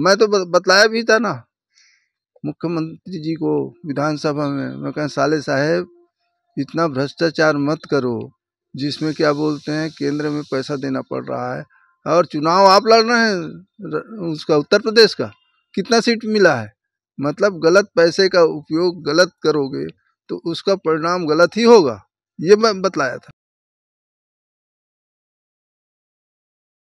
मैं तो बतलाया भी था ना। मुख्यमंत्री जी को विधानसभा में, मैं कहा, साले साहेब, इतना भ्रष्टाचार मत करो, जिसमें क्या बोलते हैं, केंद्र में पैसा देना पड़ रहा है और चुनाव आप लड़ रहे हैं उसका उत्तर प्रदेश का। कितना सीट मिला है? मतलब गलत पैसे का उपयोग गलत करोगे तो उसका परिणाम गलत ही होगा। ये मैं बतलाया था।